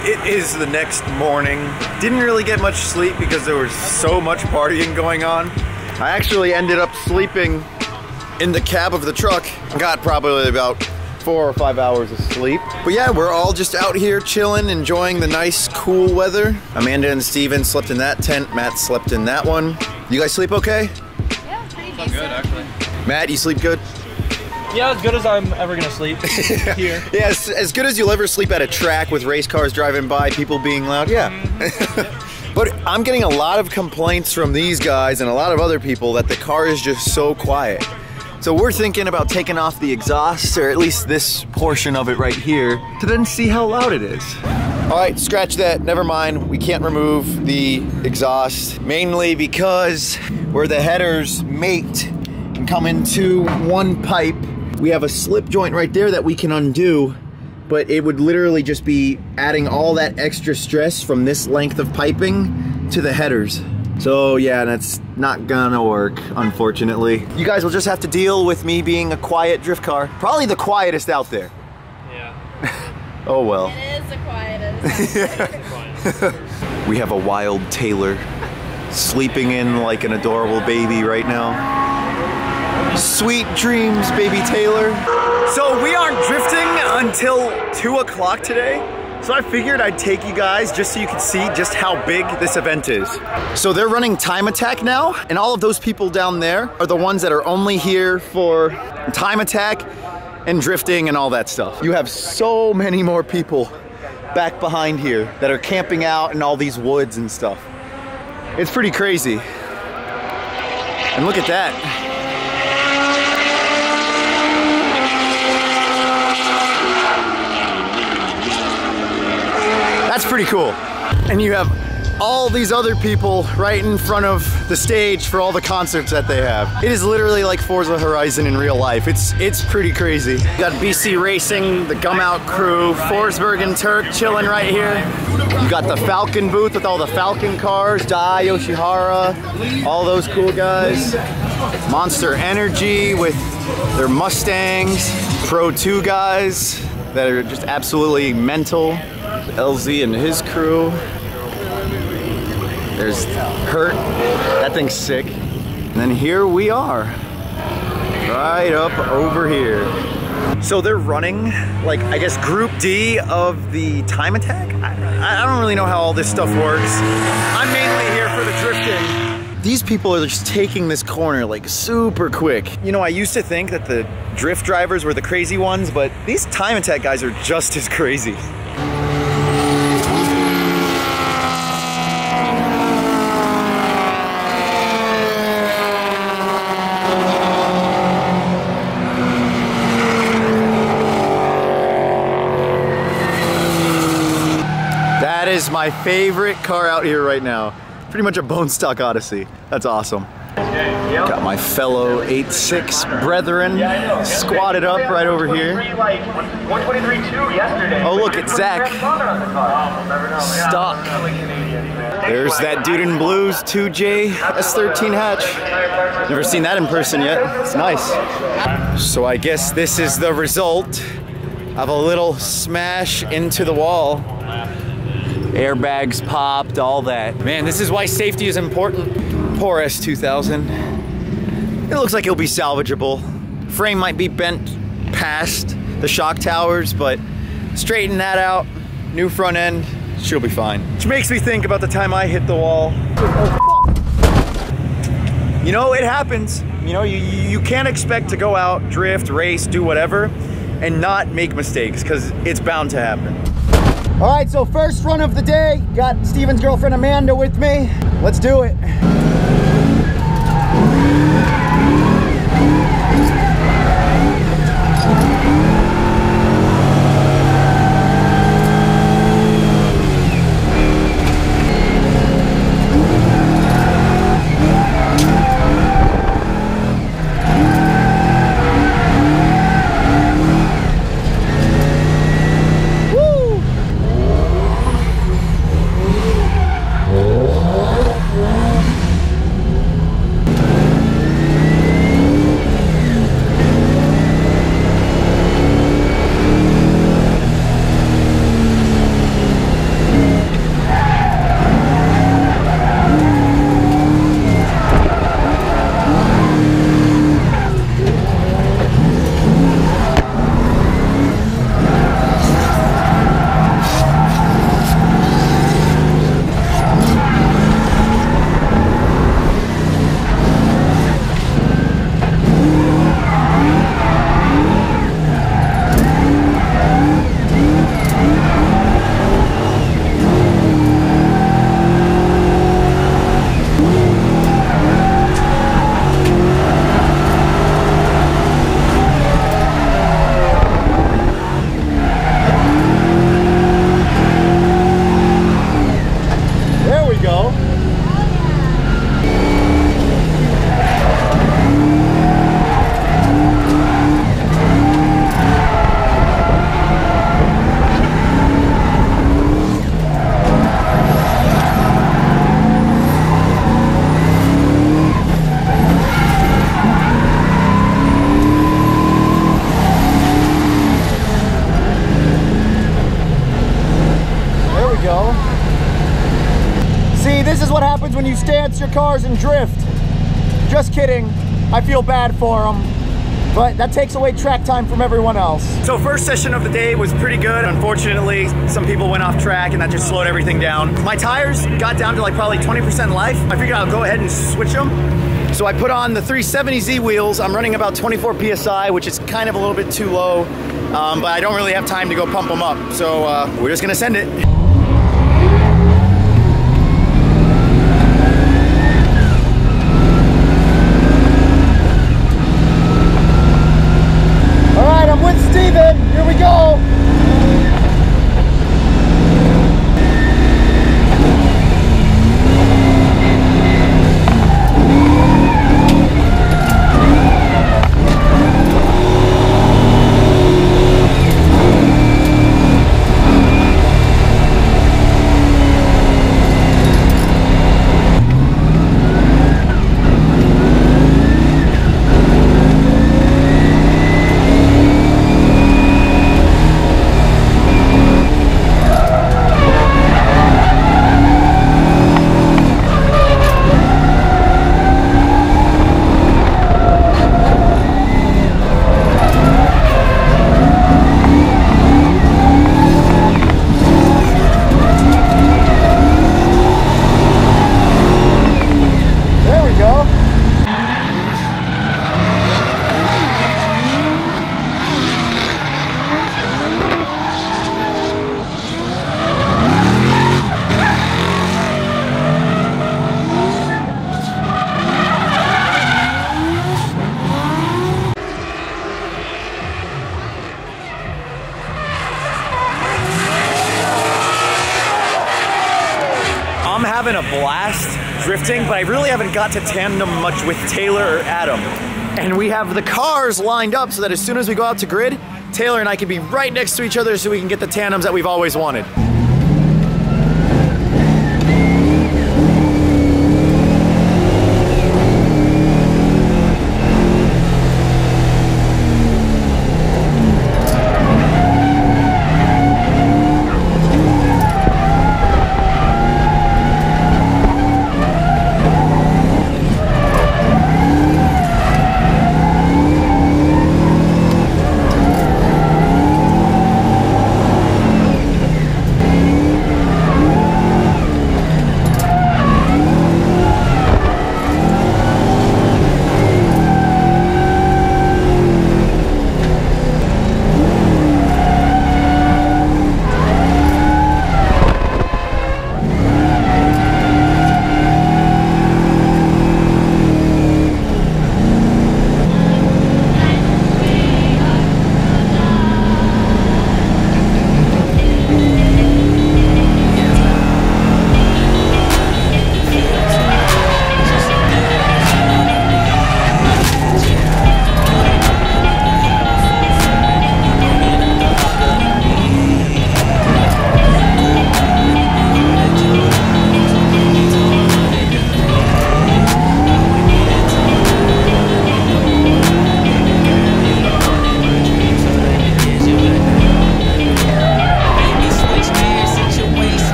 So it is the next morning. Didn't really get much sleep because there was so much partying going on. I actually ended up sleeping in the cab of the truck. Got probably about four or five hours of sleep. But yeah, we're all just out here chilling, enjoying the nice, cool weather. Amanda and Stephen slept in that tent. Matt slept in that one. You guys sleep okay? Yeah, pretty decent. good, actually. Matt, you sleep good? Yeah, as good as I'm ever gonna sleep here. Yeah, as, as good as you'll ever sleep at a track with race cars driving by, people being loud. Yeah. Mm-hmm. but I'm getting a lot of complaints from these guys and a lot of other people that the car is just so quiet. So we're thinking about taking off the exhaust, or at least this portion of it right here, to then see how loud it is. All right, scratch that, never mind. We can't remove the exhaust, mainly because where the headers mate and come into one pipe, we have a slip joint right there that we can undo, but it would literally just be adding all that extra stress from this length of piping to the headers. So yeah, that's not gonna work, unfortunately. You guys will just have to deal with me being a quiet drift car. Probably the quietest out there. Yeah. Oh well. It is the quietest. Fine. We have a wild Taylor sleeping in like an adorable baby right now. Sweet dreams, baby Taylor. So we aren't drifting until two o'clock today. So I figured I'd take you guys just so you could see just how big this event is. So they're running Time Attack now, and all of those people down there are the ones that are only here for Time Attack and drifting and all that stuff. You have so many more people back behind here that are camping out in all these woods and stuff. It's pretty crazy. And look at that. Pretty cool. And you have all these other people right in front of the stage for all the concerts that they have. It is literally like Forza Horizon in real life. It's it's pretty crazy. You got BC Racing, the Gumout crew, Forsberg and Tuerck chilling right here. You got the Falcon booth with all the Falcon cars, Dai, Yoshihara, all those cool guys. Monster Energy with their Mustangs, Pro 2 guys that are just absolutely mental. LZ and his crew. There's Hurt. That thing's sick. And then here we are. Right up over here. So they're running, like, I guess Group D of the Time Attack? I, I don't really know how all this stuff works. I'm mainly here for the drifting. These people are just taking this corner like super quick. You know, I used to think that the drift drivers were the crazy ones, but these Time Attack guys are just as crazy. That is my favorite car out here right now. Pretty much a bone stock Odyssey. That's awesome. Got my fellow 86 brethren squatted up right over here. Oh look, it's Zach. Stock. There's ThatDudeInBlue's, 2J S13 hatch. Never seen that in person yet. It's nice. So I guess this is the result of a little smash into the wall. Airbags popped, all that. Man, this is why safety is important. Poor S2000. It looks like it'll be salvageable. Frame might be bent past the shock towers, but straighten that out, new front end, she'll be fine. Which makes me think about the time I hit the wall. You know, it happens. You know, you, you can't expect to go out, drift, race, do whatever, and not make mistakes, because it's bound to happen. All right, so first run of the day. Got Stephen's girlfriend Amanda with me. Let's do it. Stance your cars and drift. Just kidding. I feel bad for them. But that takes away track time from everyone else. So first session of the day was pretty good. Unfortunately, some people went off track and that just slowed everything down. My tires got down to like probably 20% life. I figured I'll go ahead and switch them. So I put on the 370Z wheels. I'm running about 24 PSI, which is kind of a little bit too low, um, but I don't really have time to go pump them up. So uh, we're just gonna send it. All right, I'm with Stephen. Here we go. There we go. I'm having a blast drifting, but I really haven't got to tandem much with Taylor or Adam. And we have the cars lined up so that as soon as we go out to grid, Taylor and I can be right next to each other so we can get the tandems that we've always wanted.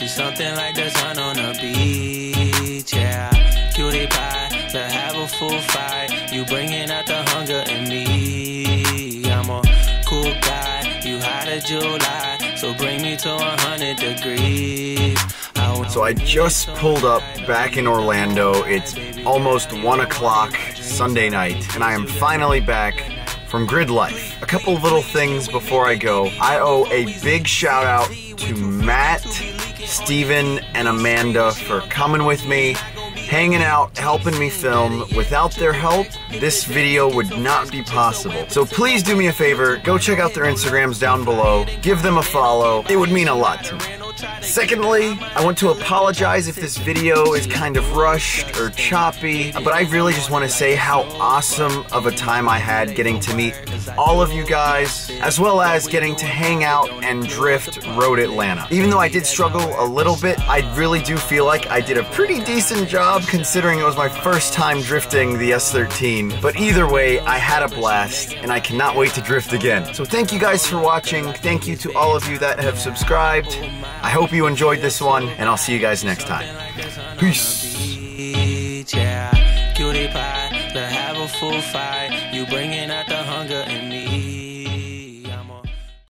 She's something like the sun on the beach, yeah. Cutie pie, to have a full fight. You bringing out the hunger in me. I'm a cool guy, you hot as July. So bring me to 100 degrees. So I just pulled up back in Orlando. It's almost one o'clock Sunday night, and I am finally back from Gridlife. A couple little things before I go. I owe a big shout out to Matt, Stephen, and Amanda for coming with me, hanging out, helping me film. Without their help, this video would not be possible. So please do me a favor, go check out their Instagrams down below, give them a follow. It would mean a lot to me. Secondly, I want to apologize if this video is kind of rushed or choppy, but I really just want to say how awesome of a time I had getting to meet all of you guys, as well as getting to hang out and drift Road Atlanta. Even though I did struggle a little bit, I really do feel like I did a pretty decent job considering it was my first time drifting the S13. But either way, I had a blast, and I cannot wait to drift again. So thank you guys for watching. Thank you to all of you that have subscribed. I hope you enjoyed this one, and I'll see you guys next time. Peace. Fight. You bringing out the hunger in me.